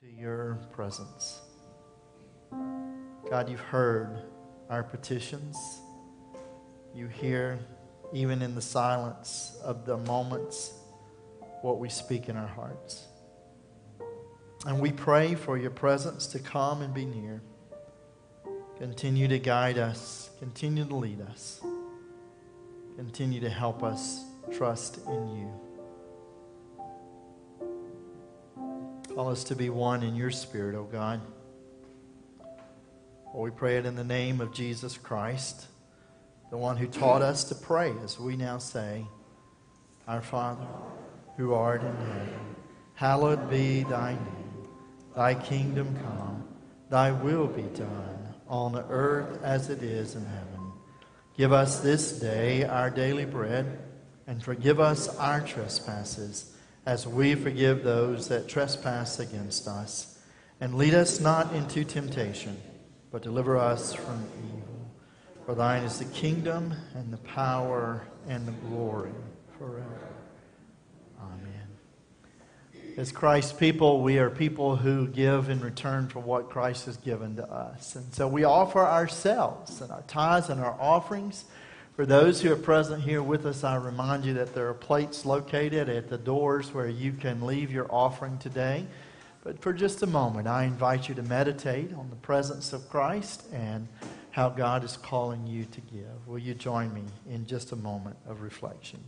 to your presence. God, you've heard our petitions. You hear, even in the silence of the moments, what we speak in our hearts. And we pray for your presence to come and be near. Continue to guide us, continue to lead us, continue to help us trust in you. Call us to be one in your spirit, O oh God. We pray it in the name of Jesus Christ, the one who taught us to pray, as we now say, Our Father, who art in heaven, hallowed be thy name. Thy kingdom come, thy will be done, on earth as it is in heaven. Give us this day our daily bread, and forgive us our trespasses as we forgive those that trespass against us. And lead us not into temptation, but deliver us from evil. For thine is the kingdom, and the power, and the glory forever. Amen. As Christ's people, we are people who give in return for what Christ has given to us. And so we offer ourselves and our tithes and our offerings for those who are present here with us, I remind you that there are plates located at the doors where you can leave your offering today. But for just a moment, I invite you to meditate on the presence of Christ and how God is calling you to give. Will you join me in just a moment of reflection?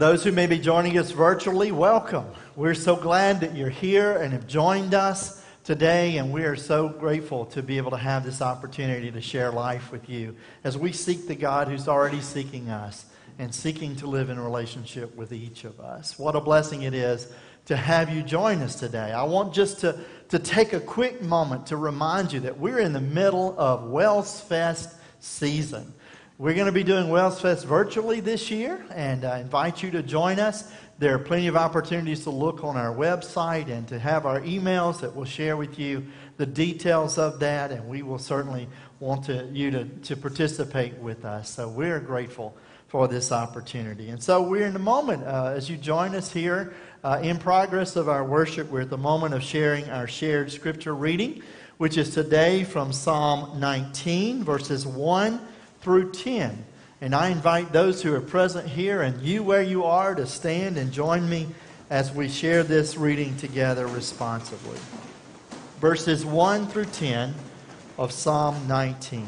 Those who may be joining us virtually, welcome. We're so glad that you're here and have joined us today, and we are so grateful to be able to have this opportunity to share life with you as we seek the God who's already seeking us and seeking to live in relationship with each of us. What a blessing it is to have you join us today. I want just to, to take a quick moment to remind you that we're in the middle of Wells Fest season. We're going to be doing Wells Fest virtually this year, and I invite you to join us. There are plenty of opportunities to look on our website and to have our emails that will share with you the details of that, and we will certainly want to, you to, to participate with us. So we're grateful for this opportunity. And so we're in the moment uh, as you join us here uh, in progress of our worship. We're at the moment of sharing our shared scripture reading, which is today from Psalm 19, verses 1 through 10. And I invite those who are present here and you where you are to stand and join me as we share this reading together responsibly. Verses 1 through 10 of Psalm 19.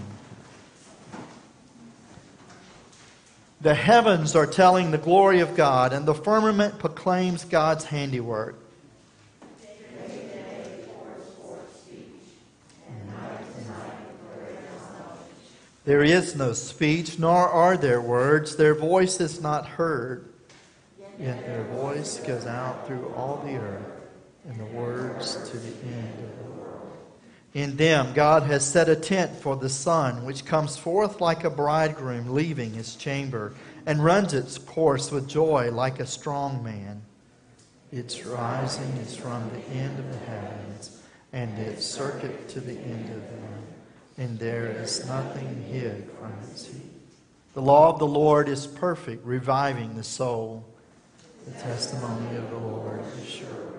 The heavens are telling the glory of God, and the firmament proclaims God's handiwork. There is no speech, nor are there words. Their voice is not heard. Yet their voice goes out through all the earth, and the words to the end of the world. In them, God has set a tent for the sun, which comes forth like a bridegroom leaving his chamber, and runs its course with joy like a strong man. Its rising is from the end of the heavens, and its circuit to the end of the earth and there is nothing hid from heat. The law of the Lord is perfect, reviving the soul. The testimony of the Lord is sure,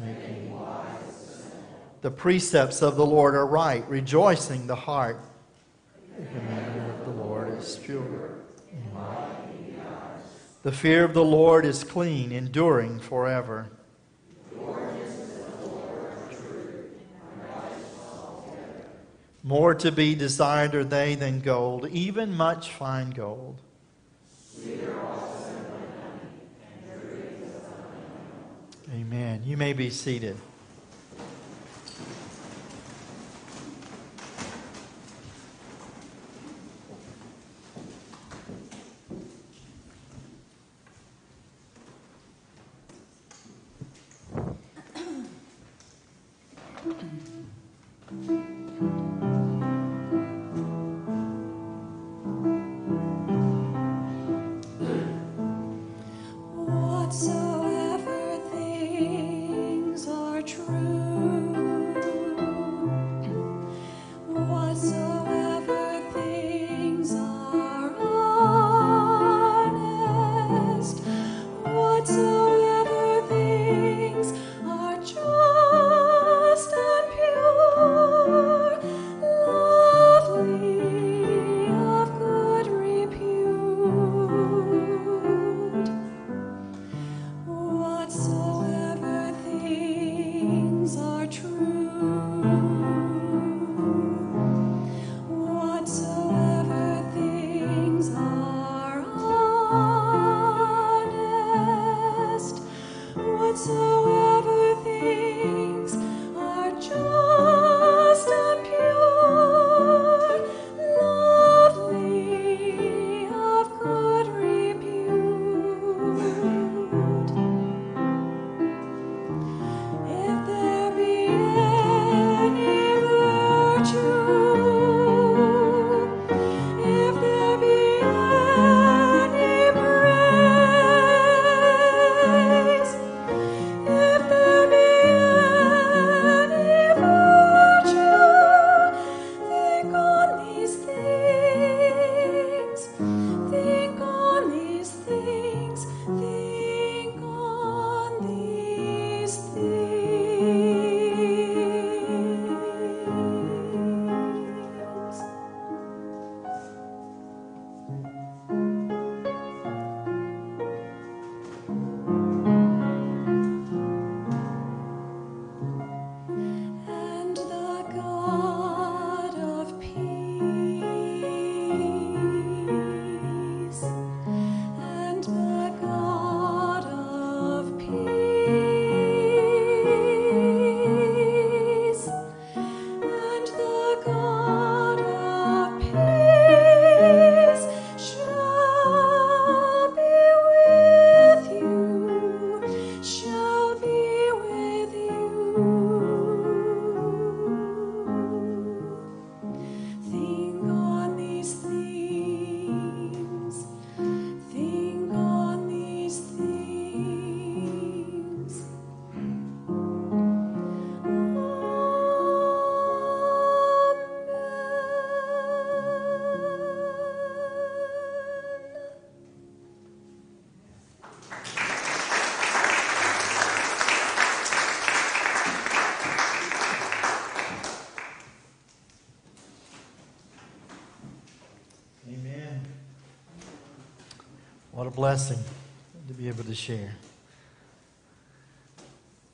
making wise. The precepts of the Lord are right, rejoicing the heart. The commandment of the Lord is pure. The fear of the Lord is clean, enduring forever. More to be desired are they than gold, even much fine gold. Amen. You may be seated. it's a blessing to be able to share.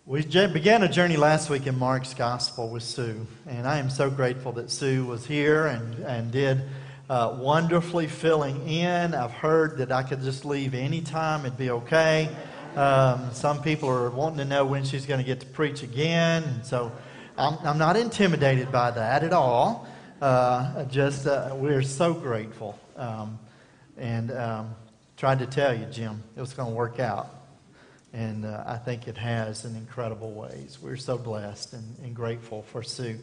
We began a journey last week in Mark's Gospel with Sue, and I am so grateful that Sue was here and, and did uh, wonderfully filling in. I've heard that I could just leave anytime, it'd be okay. Um, some people are wanting to know when she's going to get to preach again, and so I'm, I'm not intimidated by that at all. Uh, just uh, we're so grateful. Um, and um, tried to tell you, Jim, it was going to work out. And uh, I think it has in incredible ways. We're so blessed and, and grateful for Sue.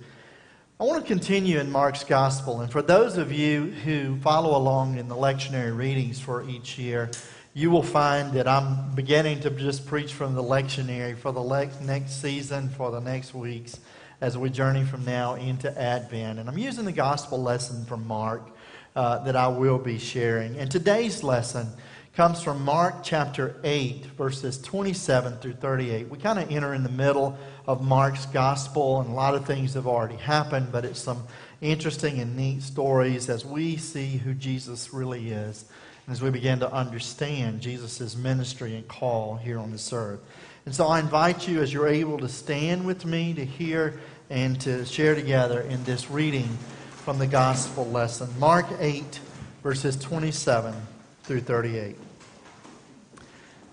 I want to continue in Mark's Gospel. And for those of you who follow along in the lectionary readings for each year, you will find that I'm beginning to just preach from the lectionary for the le- next season, for the next weeks, as we journey from now into Advent. And I'm using the gospel lesson from Mark uh, that I will be sharing. And today's lesson comes from Mark chapter 8, verses 27 through 38. We kind of enter in the middle of Mark's gospel, and a lot of things have already happened, but it's some interesting and neat stories as we see who Jesus really is, and as we begin to understand Jesus' ministry and call here on this earth. And so I invite you, as you're able to stand with me to hear and to share together in this reading from the gospel lesson. Mark 8, verses 27 through 38.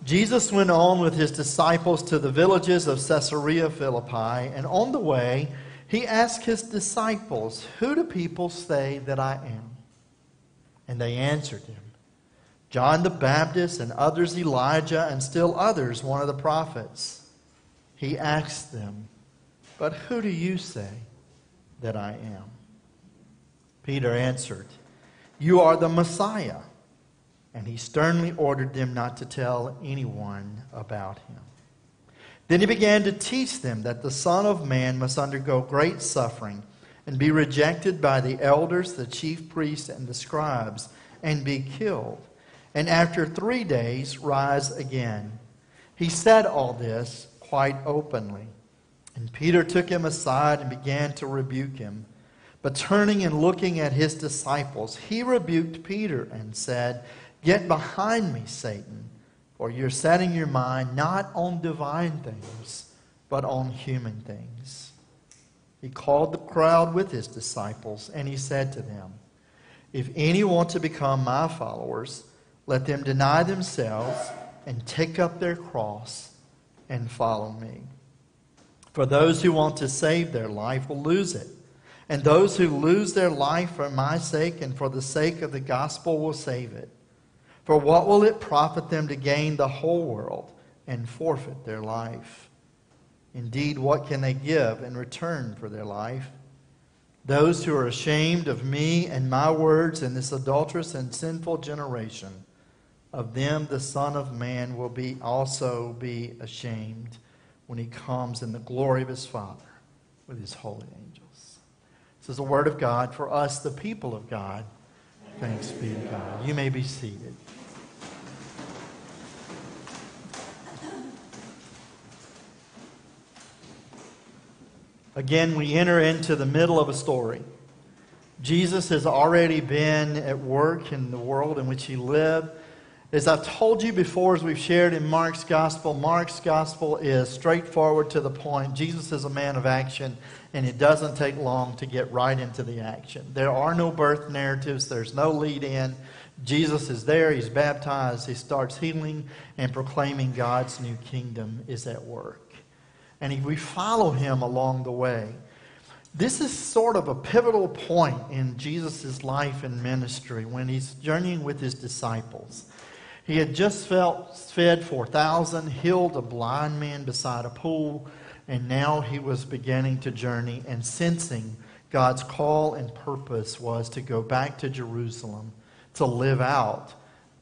Jesus went on with his disciples to the villages of Caesarea Philippi, and on the way, he asked his disciples, Who do people say that I am? And they answered him, John the Baptist, and others Elijah, and still others one of the prophets. He asked them, But who do you say that I am? Peter answered, You are the Messiah. And he sternly ordered them not to tell anyone about him. Then he began to teach them that the Son of Man must undergo great suffering and be rejected by the elders, the chief priests, and the scribes, and be killed, and after three days rise again. He said all this quite openly. And Peter took him aside and began to rebuke him. But turning and looking at his disciples, he rebuked Peter and said, Get behind me, Satan, for you're setting your mind not on divine things, but on human things. He called the crowd with his disciples, and he said to them, If any want to become my followers, let them deny themselves and take up their cross and follow me. For those who want to save their life will lose it. And those who lose their life for my sake and for the sake of the gospel will save it. For what will it profit them to gain the whole world and forfeit their life? Indeed, what can they give in return for their life? Those who are ashamed of me and my words in this adulterous and sinful generation, of them the Son of Man will be also be ashamed when he comes in the glory of his Father with his holy angels. This is the word of God for us, the people of God. Thanks be to God. You may be seated. Again, we enter into the middle of a story. Jesus has already been at work in the world in which he lived. As I've told you before, as we've shared in Mark's gospel, Mark's gospel is straightforward to the point. Jesus is a man of action, and it mm-hmm. doesn't take long to get right into the action. There are no birth narratives, there's no lead in. Jesus is there, he's baptized, he starts healing and proclaiming God's new kingdom is at work and he, we follow him along the way. This is sort of a pivotal point in Jesus' life and ministry when he's journeying with his disciples. He had just felt, fed 4,000, healed a blind man beside a pool, and now he was beginning to journey and sensing God's call and purpose was to go back to Jerusalem to live out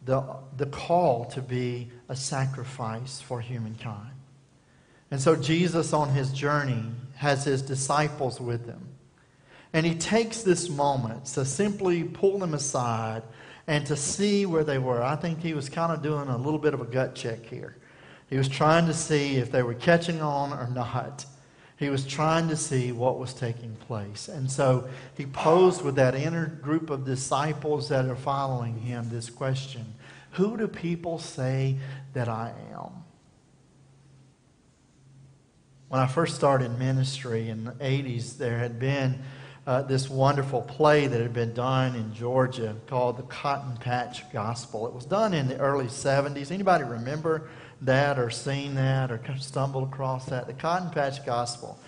the, the call to be a sacrifice for humankind. And so Jesus, on his journey, has his disciples with him. And he takes this moment to simply pull them aside and to see where they were. I think he was kind of doing a little bit of a gut check here. He was trying to see if they were catching on or not. He was trying to see what was taking place. And so he posed with that inner group of disciples that are following him this question Who do people say that I am? When I first started ministry in the 80s, there had been uh, this wonderful play that had been done in Georgia called the Cotton Patch Gospel. It was done in the early 70s. Anybody remember that or seen that or stumbled across that? The Cotton Patch Gospel.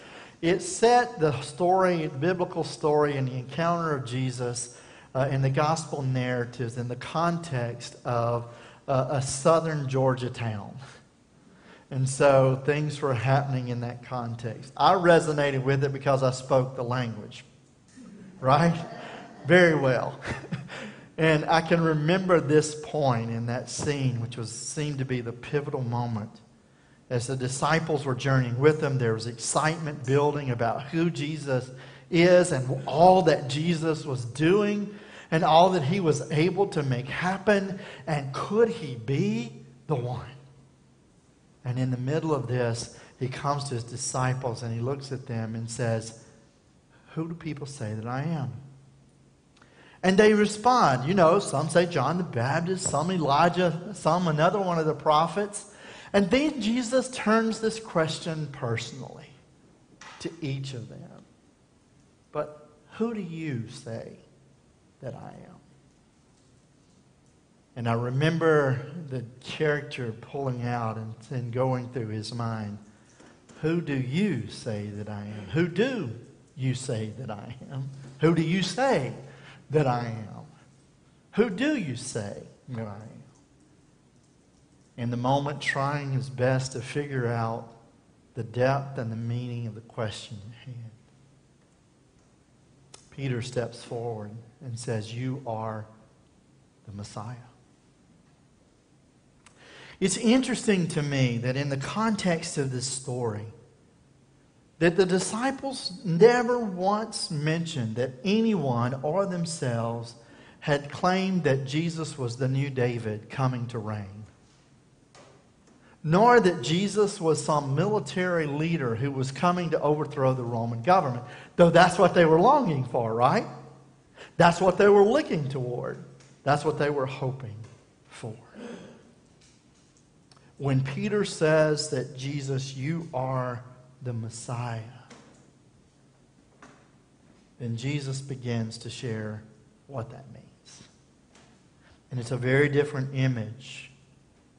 It set the story, biblical story, and the encounter of Jesus uh, in the gospel narratives in the context of uh, a southern Georgia town. And so things were happening in that context. I resonated with it because I spoke the language, right? Very well. and I can remember this point in that scene, which was seemed to be the pivotal moment. As the disciples were journeying with him, there was excitement building about who Jesus is and all that Jesus was doing and all that he was able to make happen. And could he be the one? And in the middle of this, he comes to his disciples and he looks at them and says, Who do people say that I am? And they respond. You know, some say John the Baptist, some Elijah, some another one of the prophets. And then Jesus turns this question personally to each of them. But who do you say that I am? And I remember the character pulling out and, and going through his mind. Who do you say that I am? Who do you say that I am? Who do you say that I am? Who do you say that I am? In the moment, trying his best to figure out the depth and the meaning of the question at hand. Peter steps forward and says, You are the Messiah. It's interesting to me that in the context of this story, that the disciples never once mentioned that anyone or themselves had claimed that Jesus was the new David coming to reign. Nor that Jesus was some military leader who was coming to overthrow the Roman government, though that's what they were longing for, right? That's what they were looking toward. That's what they were hoping for. When Peter says that Jesus, you are the Messiah, then Jesus begins to share what that means. And it's a very different image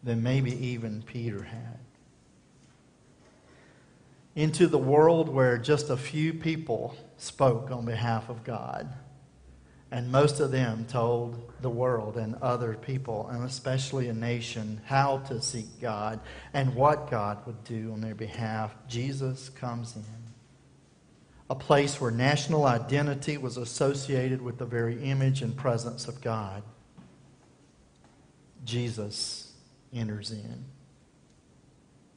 than maybe even Peter had. Into the world where just a few people spoke on behalf of God and most of them told the world and other people, and especially a nation, how to seek God and what God would do on their behalf. Jesus comes in. A place where national identity was associated with the very image and presence of God. Jesus enters in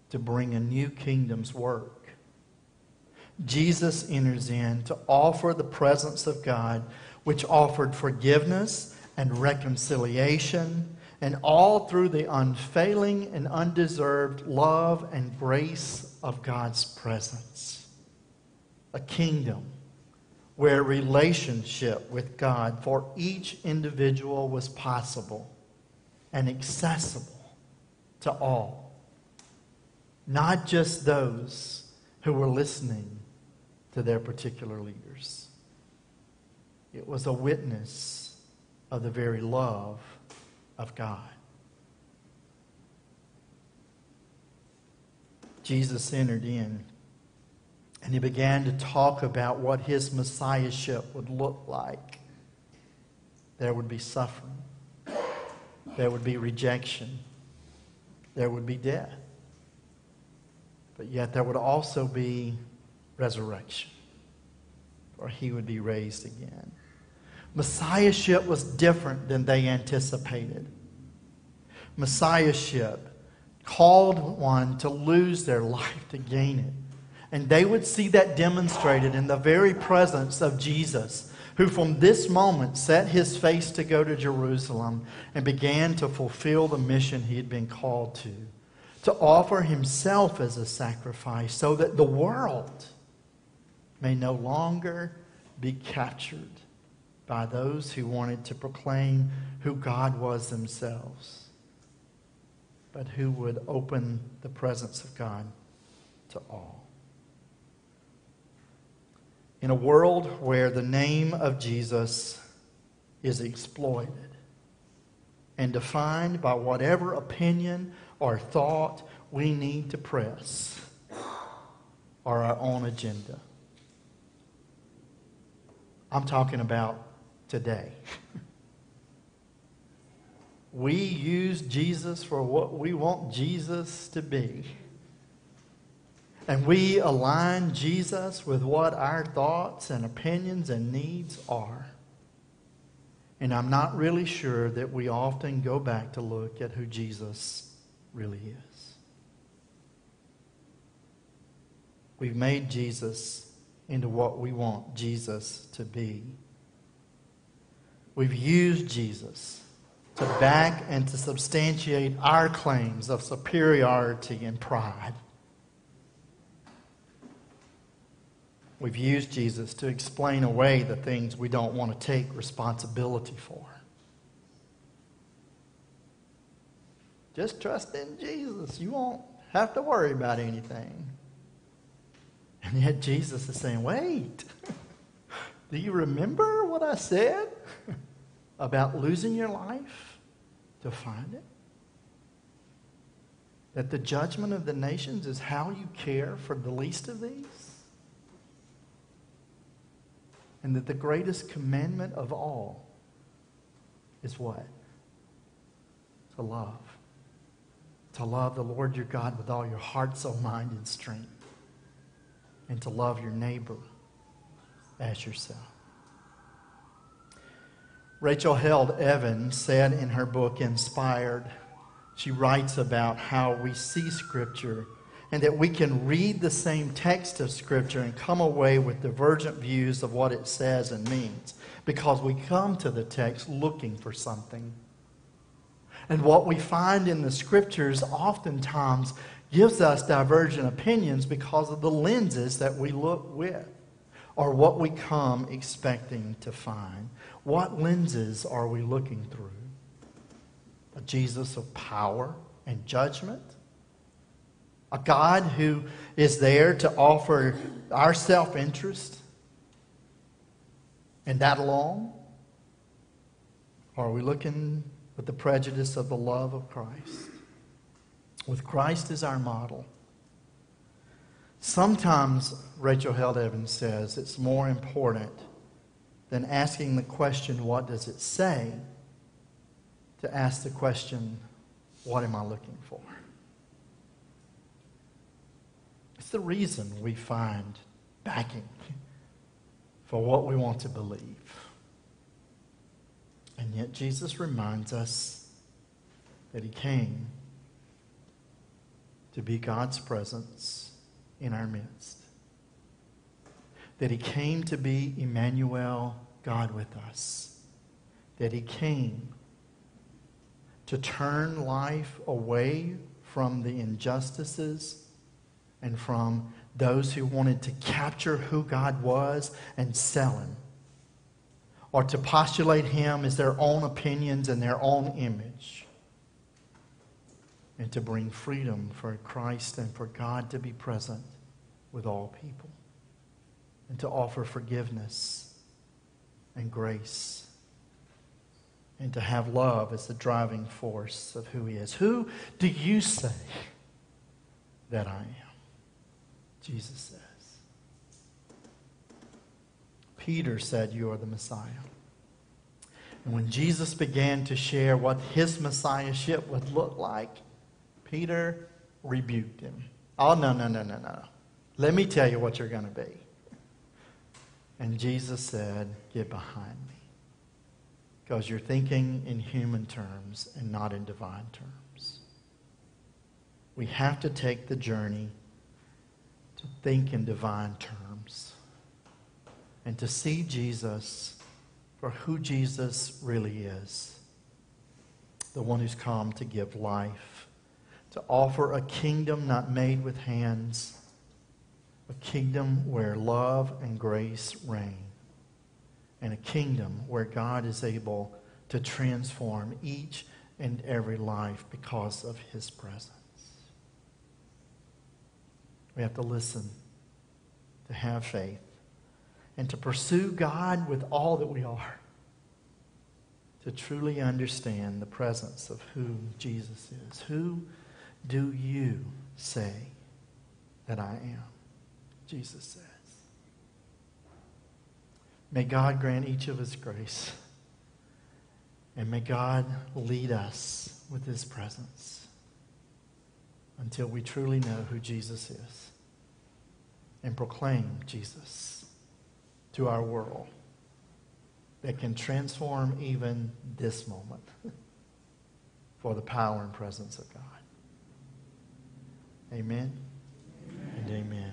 to bring a new kingdom's work. Jesus enters in to offer the presence of God which offered forgiveness and reconciliation, and all through the unfailing and undeserved love and grace of God's presence. A kingdom where relationship with God for each individual was possible and accessible to all, not just those who were listening to their particular leaders. It was a witness of the very love of God. Jesus entered in and he began to talk about what his messiahship would look like. There would be suffering, there would be rejection, there would be death. But yet there would also be resurrection, or he would be raised again. Messiahship was different than they anticipated. Messiahship called one to lose their life to gain it. And they would see that demonstrated in the very presence of Jesus, who from this moment set his face to go to Jerusalem and began to fulfill the mission he had been called to to offer himself as a sacrifice so that the world may no longer be captured by those who wanted to proclaim who God was themselves, but who would open the presence of God to all. In a world where the name of Jesus is exploited and defined by whatever opinion or thought we need to press or our own agenda. I'm talking about today. we use Jesus for what we want Jesus to be. And we align Jesus with what our thoughts and opinions and needs are. And I'm not really sure that we often go back to look at who Jesus really is. We've made Jesus into what we want Jesus to be. We've used Jesus to back and to substantiate our claims of superiority and pride. We've used Jesus to explain away the things we don't want to take responsibility for. Just trust in Jesus. You won't have to worry about anything. And yet Jesus is saying, wait, do you remember what I said? about losing your life to find it? That the judgment of the nations is how you care for the least of these? And that the greatest commandment of all is what? To love. To love the Lord your God with all your heart, soul, mind, and strength. and to love your neighbor as yourself. Rachel Held Evans said in her book Inspired, she writes about how we see Scripture and that we can read the same text of Scripture and come away with divergent views of what it says and means because we come to the text looking for something. And what we find in the Scriptures oftentimes gives us divergent opinions because of the lenses that we look with or what we come expecting to find. What lenses are we looking through? A Jesus of power and judgment? A God who is there to offer our self interest and that alone? Or are we looking with the prejudice of the love of Christ? With Christ as our model. Sometimes, Rachel Held Evans says, it's more important than asking the question, what does it say, to ask the question, what am I looking for? It's the reason we find backing for what we want to believe. And yet, Jesus reminds us that He came to be God's presence in our midst. That He came to be Emmanuel, God with us. That He came to turn life away from the injustices and from those who wanted to capture who God was and sell him, or to postulate him as their own opinions and their own image, and to bring freedom for Christ and for God to be present with all people, and to offer forgiveness and grace, and to have love as the driving force of who he is. Who do you say that I am? Jesus says. Peter said, You are the Messiah. And when Jesus began to share what his messiahship would look like, Peter rebuked him. Oh, no, no, no, no, no. Let me tell you what you're going to be. And Jesus said, Get behind me. Because you're thinking in human terms and not in divine terms. We have to take the journey to think in divine terms and to see Jesus for who Jesus really is the one who's come to give life, to offer a kingdom not made with hands, a kingdom where love and grace reign, and a kingdom where God is able to transform each and every life because of his presence. We have to listen, to have faith, and to pursue God with all that we are. To truly understand the presence of who Jesus is. Who do you say that I am? Jesus says. May God grant each of us grace. And may God lead us with his presence until we truly know who Jesus is and proclaim Jesus to our world that can transform even this moment for the power and presence of God. Amen, amen. and amen.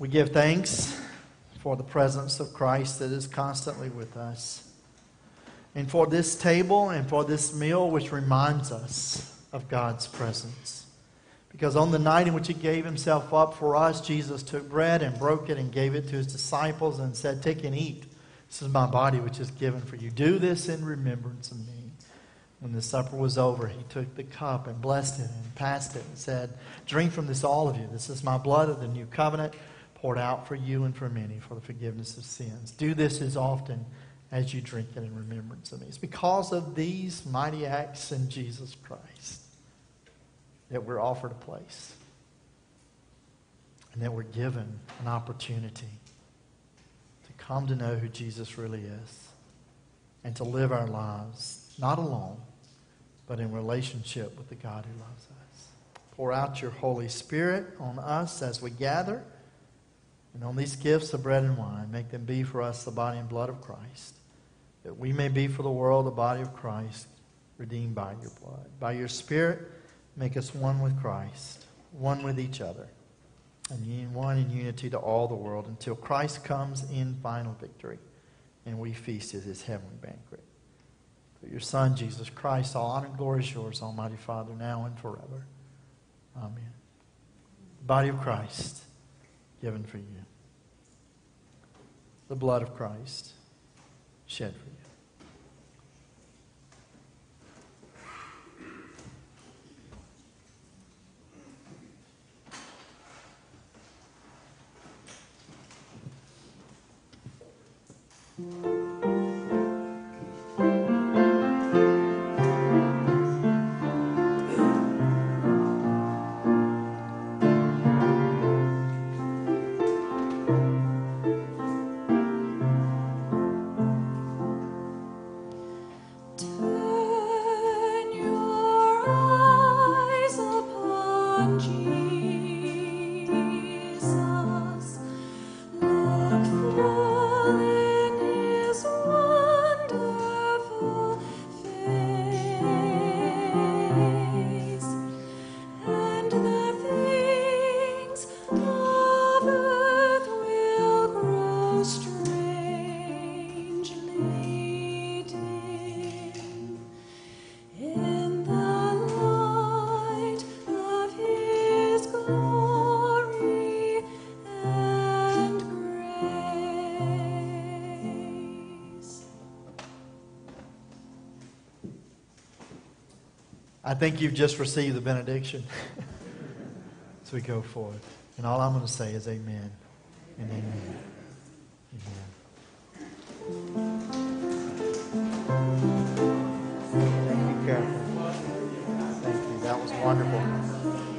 We give thanks for the presence of Christ that is constantly with us. And for this table and for this meal, which reminds us of God's presence. Because on the night in which he gave himself up for us, Jesus took bread and broke it and gave it to his disciples and said, Take and eat. This is my body which is given for you. Do this in remembrance of me. When the supper was over, he took the cup and blessed it and passed it and said, Drink from this, all of you. This is my blood of the new covenant poured out for you and for many for the forgiveness of sins. Do this as often as you drink it in remembrance of me. It's because of these mighty acts in Jesus Christ that we're offered a place and that we're given an opportunity to come to know who Jesus really is and to live our lives not alone, but in relationship with the God who loves us. Pour out your Holy Spirit on us as we gather and on these gifts of bread and wine. Make them be for us the body and blood of Christ, that we may be for the world the body of Christ, redeemed by your blood. By your Spirit, make us one with Christ, one with each other, and one in unity to all the world until Christ comes in final victory and we feast at his heavenly banquet. Through your Son, Jesus Christ, all honor and glory is yours, Almighty Father, now and forever. Amen. Body of Christ given for you. The blood of Christ shed for you. I think you've just received the benediction. As we go forward. And all I'm going to say is amen and amen. Amen. Thank you, Carol. Thank you. That was wonderful.